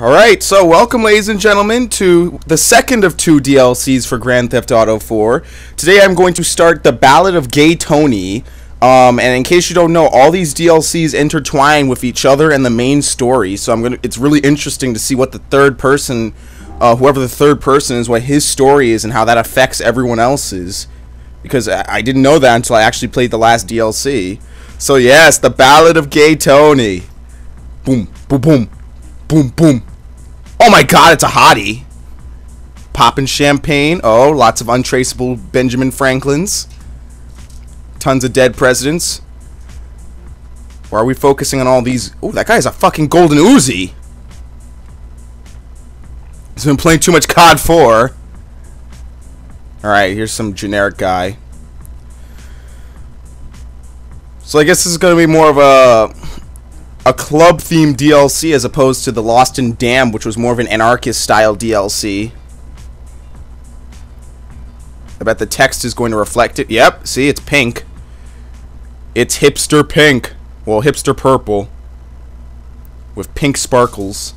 Alright, so welcome ladies and gentlemen to the second of two DLCs for Grand Theft Auto 4. Today I'm going to start the Ballad of Gay Tony. Um, and in case you don't know, all these DLCs intertwine with each other and the main story. So I'm gonna. It's really interesting to see what the third person, uh, whoever the third person is, what his story is, and how that affects everyone else's. Because I, I didn't know that until I actually played the last DLC. So yes, the Ballad of Gay Tony. Boom, boom, boom, boom, boom. Oh my God, it's a hottie. Popping champagne. Oh, lots of untraceable Benjamin Franklins. Tons of dead presidents. Why are we focusing on all these? Oh, that guy's a fucking golden Uzi. He's been playing too much COD 4. Alright, here's some generic guy. So I guess this is going to be more of a a club themed DLC as opposed to the Lost and Damned, which was more of an anarchist style DLC. I bet the text is going to reflect it. Yep, see, it's pink. It's hipster pink. Well, hipster purple. With pink sparkles.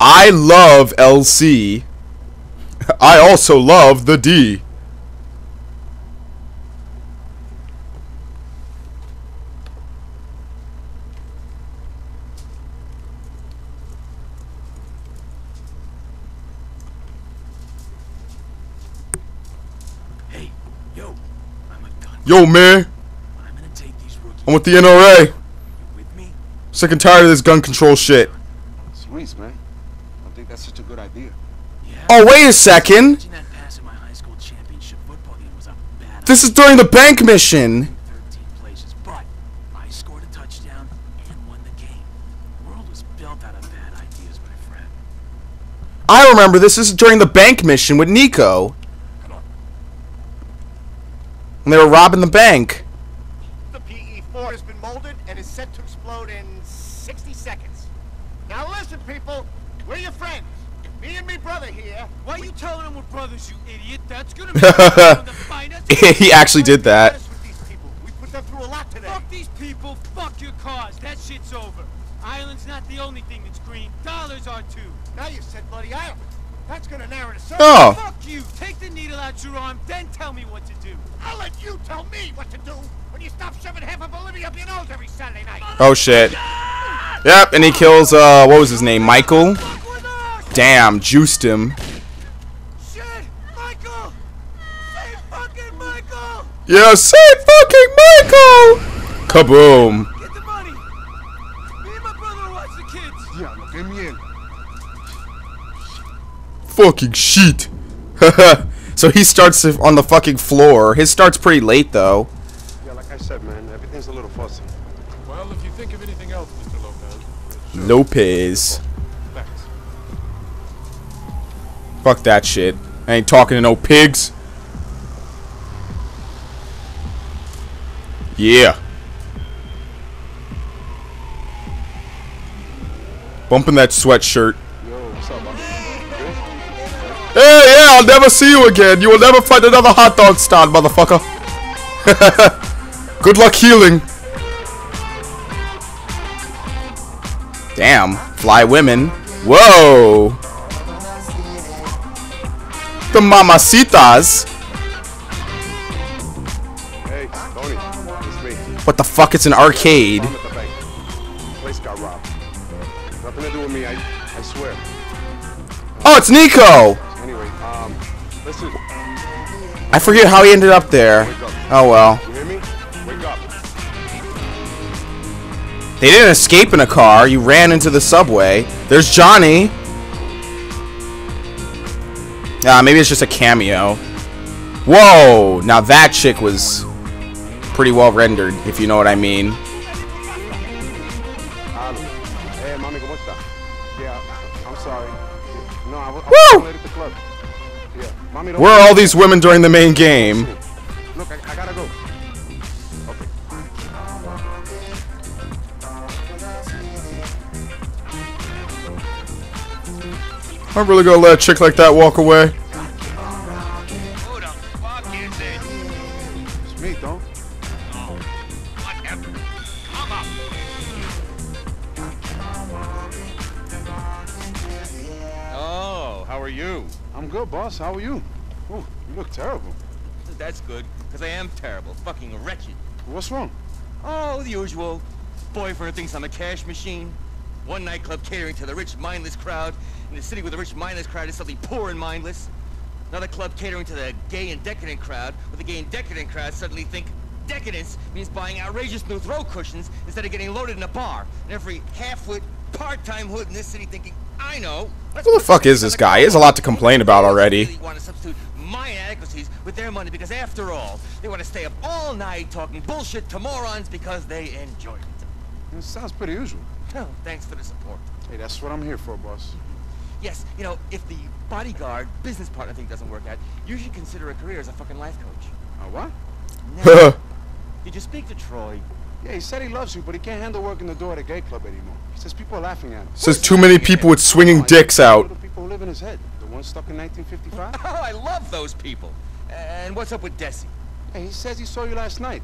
I love LC. I also love the D. Hey, yo, I'm a gun. Yo, man. I'm gonna take these rookies I'm with the NRA. with me. Sick and tired of this gun control shit. Sweet, man. I don't think that's such a good idea. Yeah. Oh, wait a second. Imagine that pass in my high school championship football game was a bad This is during the bank mission. places, but I scored a touchdown and won the game. The world was built out of bad ideas, my friend. I remember this. This is during the bank mission with Nico. When they were robbing the bank. The PE-4 has been molded and is set to explode in 60 seconds. Now listen, people. We're your friends. Me and me brother here. Why are you telling them we're brothers, you idiot? That's gonna make them find us. he actually did that. Honest with these people. We put them through a lot today. Fuck these people, fuck your cars. That shit's over. Ireland's not the only thing that's green. Dollars are too. Now you said Bloody Island. That's gonna narrow the search. Oh. Fuck you. Take the needle out your arm, then tell me what to do. I'll let you tell me what to do when you stop shoving half of Bolivia up your nose every Saturday night. Oh shit. Yep, and he kills uh what was his name? Michael? Fuck with us! Damn, juiced him. Shit! Michael! Say fucking Michael! Yeah, say fucking Michael! Kaboom. Get the money! Me and my brother watch the kids. Yeah, look, get me in. Fucking shit. so he starts on the fucking floor. His start's pretty late though. Yeah, like I said, man, everything's a little fussy. Well, if you think of anything else, Mr. Lopez, sure. Lopez. Thanks. Fuck that shit. I ain't talking to no pigs. Yeah. Bumping that sweatshirt. Hey, yeah, I'll never see you again. You will never find another hot dog stand, motherfucker. Good luck healing. Damn, fly women. Whoa. The mamacitas. Hey, Tony, it's me. What the fuck? It's an arcade. I'm at the bank. The place got robbed. Nothing to do with me, I, I swear. Oh, it's Nico. I forget how he ended up there. Oh well. you hear me? Wake up. They didn't escape in a car. You ran into the subway. There's Johnny. Ah, maybe it's just a cameo. Whoa! Now that chick was pretty well rendered, if you know what I mean. Aló. Where are all these women during the main game? Look, I, I gotta go. Okay. I'm really gonna let a chick like that walk away. What's wrong? Oh, the usual. Boyfriend thinks I'm a cash machine. One nightclub catering to the rich, mindless crowd. In the city with the rich, mindless crowd is suddenly poor and mindless. Another club catering to the gay and decadent crowd, with the gay and decadent crowd suddenly think decadence means buying outrageous new throw cushions instead of getting loaded in a bar. And every half-wit, part-time hood in this city thinking, I know. Who the fuck is this guy? He has a lot to complain about already. They want to substitute my inadequacies with their money because after all, they want to stay up all night talking bullshit to morons because they enjoy it. It sounds pretty usual. Oh, thanks for the support. Hey, that's what I'm here for, boss. Yes, you know, if the bodyguard business partner thing doesn't work out, you should consider a career as a fucking life coach. Uh, what? Now, did you speak to Troy? Yeah, he said he loves you, but he can't handle working the door at a gay club anymore. He says people are laughing at him. Says too many people with swinging dicks out. The people who live in his head. The one stuck in 1955? Oh, I love those people. And what's up with Desi? hey, he says he saw you last night.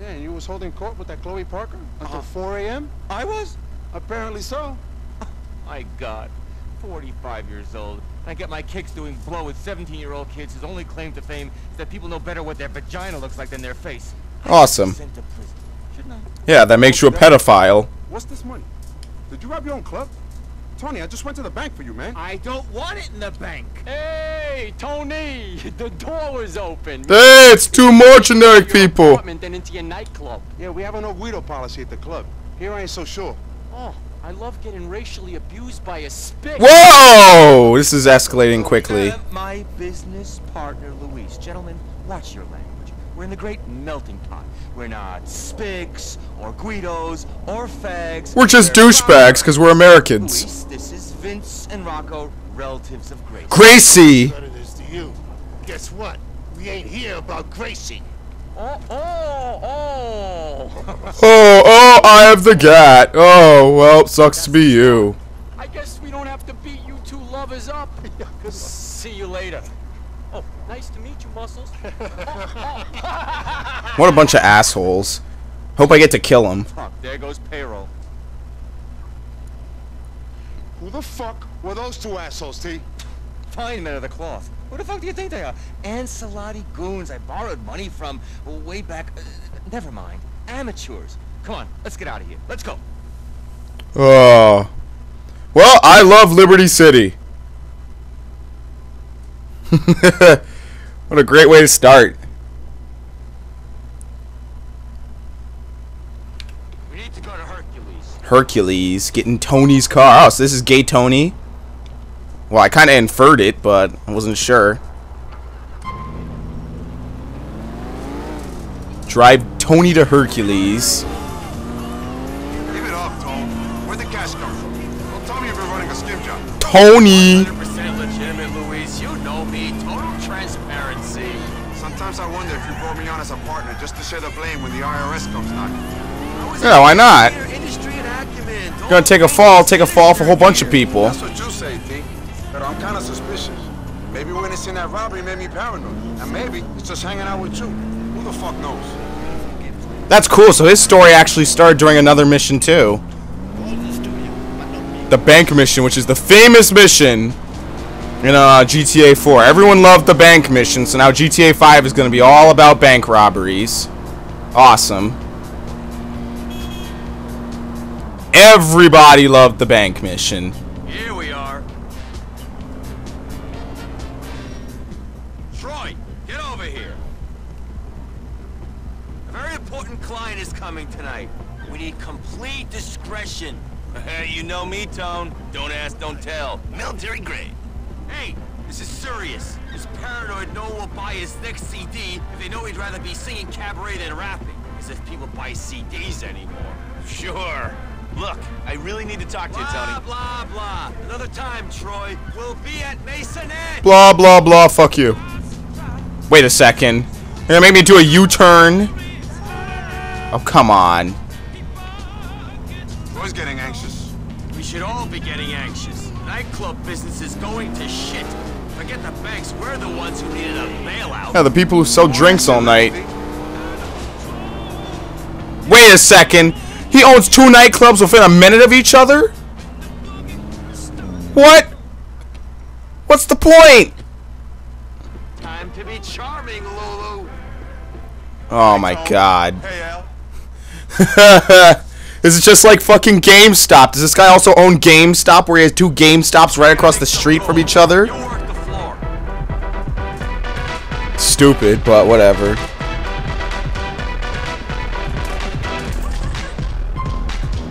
Yeah, and you was holding court with that Chloe Parker until Uh-huh. 4 a.m.? I was? Apparently so. My God, 45 years old. And I get my kicks doing blow with 17-year-old kids whose only claim to fame is that people know better what their vagina looks like than their face. Awesome. Sent to prison. Shouldn't I? Yeah, that makes you a pedophile. What's this money? Did you rob your own club? Tony, I just went to the bank for you, man. I don't want it in the bank. Hey, Tony! The door is open. Hey, it's two more generic people. Apartment and into your nightclub. Yeah, we have a no Guido policy at the club. Here I ain't so sure. Oh, I love getting racially abused by a spick. Whoa! This is escalating quickly. My business partner, Luis. Gentlemen, watch your language. We're in the great melting pot. We're not spics, or Guidos, or fags. We're just We're douchebags because we're Americans. Luis, this is Vince and Rocco, relatives of Grace. Gracie! None this to you. Guess what? We ain't here about Gracie. Oh, oh, oh! Oh, oh, I have the gat. Oh, well, sucks to be you. I guess we don't have to beat you two lovers up. See you later. Nice to meet you, Muscles. What a bunch of assholes. Hope I get to kill him. Fuck, there goes payroll. Who the fuck were those two assholes, T? Fine men of the cloth. Who the fuck do you think they are? Ancelotti goons I borrowed money from way back. Uh, never mind. Amateurs. Come on, let's get out of here. Let's go. Oh. Well, I love Liberty City. what a great way to start. We need to go to Hercules. Hercules getting Tony's car. Oh, so this is gay Tony. Well, I kind of inferred it, but I wasn't sure. Drive Tony to Hercules. Give it up, Tom. Where'd the cash come from? Don't tell me been running a skim job. Tony! Share the blame when the IRS comes knocking. Yeah, why not? Industry and acumen. Don't Gonna take a fall, take a fall for a whole bunch of people. That's what you say, T. But I'm kind of suspicious. Maybe witnessing that robbery made me paranoid. And maybe it's just hanging out with you. Who the fuck knows? That's cool. So his story actually started during another mission too. The bank mission, which is the famous mission in uh, GTA 4. Everyone loved the bank mission, so now GTA 5 is going to be all about bank robberies. Awesome. Everybody loved the bank mission. Here we are. Troy, get over here. A very important client is coming tonight. We need complete discretion. you know me, Tone. Don't ask, don't tell. Military grade. Hey, this is serious. This paranoid no one will buy his next CD if they know he'd rather be singing cabaret than rapping. As if people buy CDs anymore. Sure. Look, I really need to talk to you, Tony. Blah, blah, blah. Another time, Troy. We'll be at Maisonette. Blah, blah, blah. Fuck you. Wait a second. You're gonna make me do a U-turn? Oh, come on. Boy's getting anxious. We should all be getting anxious. Nightclub business is going to shit. Forget the banks. We're the ones who needed a bailout. Yeah, the people who sell drinks all night. Wait a second. He owns two nightclubs within a minute of each other? What? What's the point? Time to be charming, Lulu. Oh my god. This is it just like fucking GameStop. Does this guy also own GameStop where he has two GameStops right across the street from each other? Stupid, but whatever.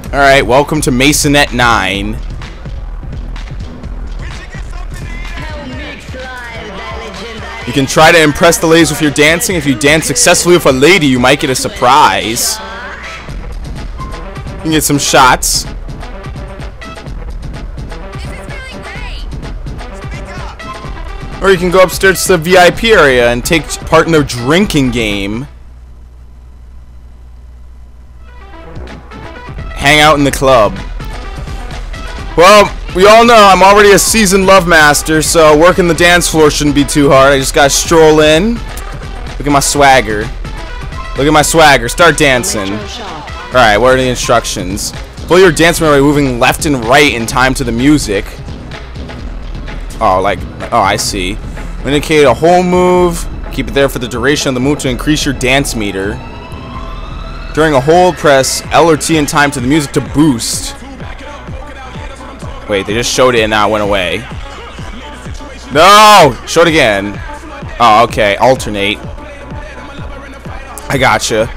Alright, welcome to Maisonette 9. You can try to impress the ladies with your dancing. If you dance successfully with a lady, you might get a surprise. You can get some shots. Or you can go upstairs to the VIP area and take part in a drinking game. Hang out in the club. Well, we all know I'm already a seasoned love master, so working the dance floor shouldn't be too hard. I just gotta stroll in. Look at my swagger. Look at my swagger. Start dancing. Alright, what are the instructions? Pull your dance by moving left and right in time to the music. Oh, like, oh, I see. Indicate a whole move. Keep it there for the duration of the move to increase your dance meter. During a hold, press L or T in time to the music to boost. Wait, they just showed it and now it went away. No! Show it again. Oh, okay. Alternate. I gotcha.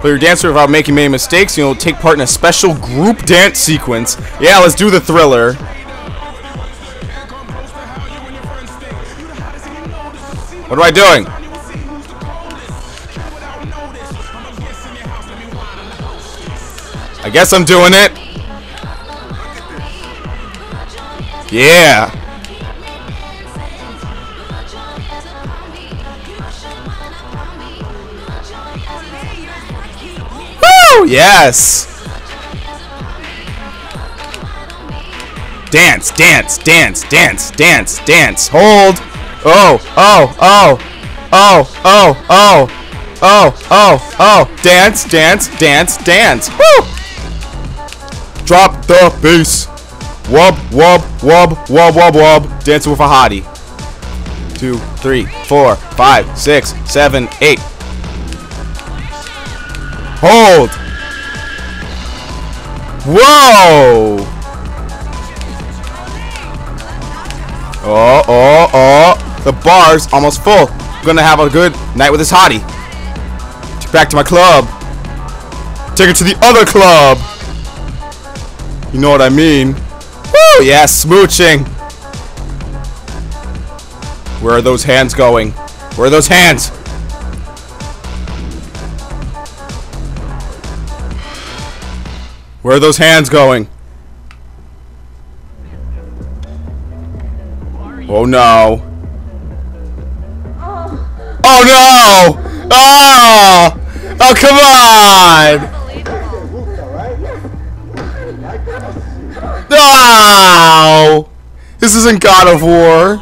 Play your dancer without making many mistakes. You'll take part in a special group dance sequence. Yeah, let's do the thriller. What am I doing? I guess I'm doing it. Yeah. Woo! Yes. Dance, dance, dance, dance, dance, dance. Hold. Oh, oh, oh, oh, oh, oh, oh, oh, oh. Dance, dance, dance, dance. Woo! Drop the bass. Wub, wub, wub, wub, wub, wub. Dancing with a hottie. Two, three, four, five, six, seven, eight. Hold. Whoa. Oh, oh, oh. The bar's almost full. Gonna have a good night with this hottie. Back to my club. Take her to the other club. You know what I mean. Woo! Yeah, smooching. Where are those hands going? Where are those hands? Where are those hands going? Oh no. Oh no! Oh! Oh come on! No! This isn't God of War.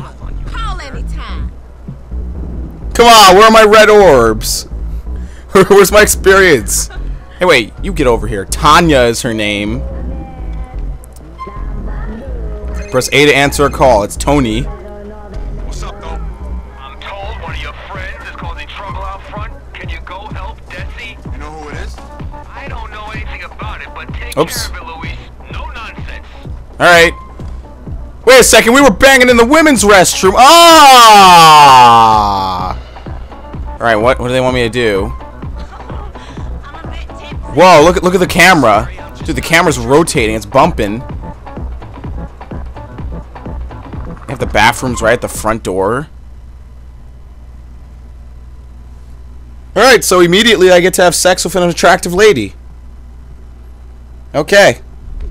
Come on, where are my red orbs? Where's my experience? Hey, wait, you get over here. Tanya is her name. Press A to answer a call. It's Tony. Oops. care of it, Luis. No nonsense. Alright. Wait a second, we were banging in the women's restroom. Ah! Alright, what, what do they want me to do? I'm a bit tipsy. Whoa, look at look at the camera. Dude, the camera's rotating, it's bumping. They have the bathrooms right at the front door. Alright, so immediately I get to have sex with an attractive lady. Okay.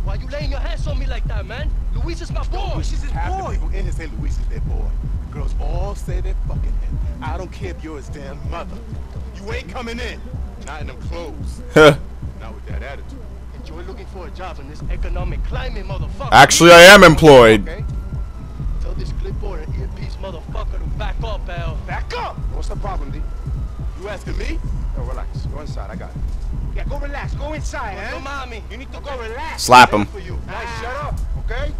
Why you laying your hands on me like that, man? Luis is my boy. Luis is his Half boy. the people in here say Luis is their boy. Girls all say they're fucking him. I don't care if you're his damn mother. You ain't coming in. Not in them clothes. Huh. Not with that attitude. Enjoy looking for a job in this economic climate, motherfucker. Actually, I am employed. Okay? Tell this clipboard and earpiece motherfucker to back up, Al. Back up! What's the problem, D? You asking me? No, relax. Go inside. I got it. Yeah, go relax. Go inside, Yo, huh? mommy. You need to go relax. Slap him. For you. Now shut up, okay?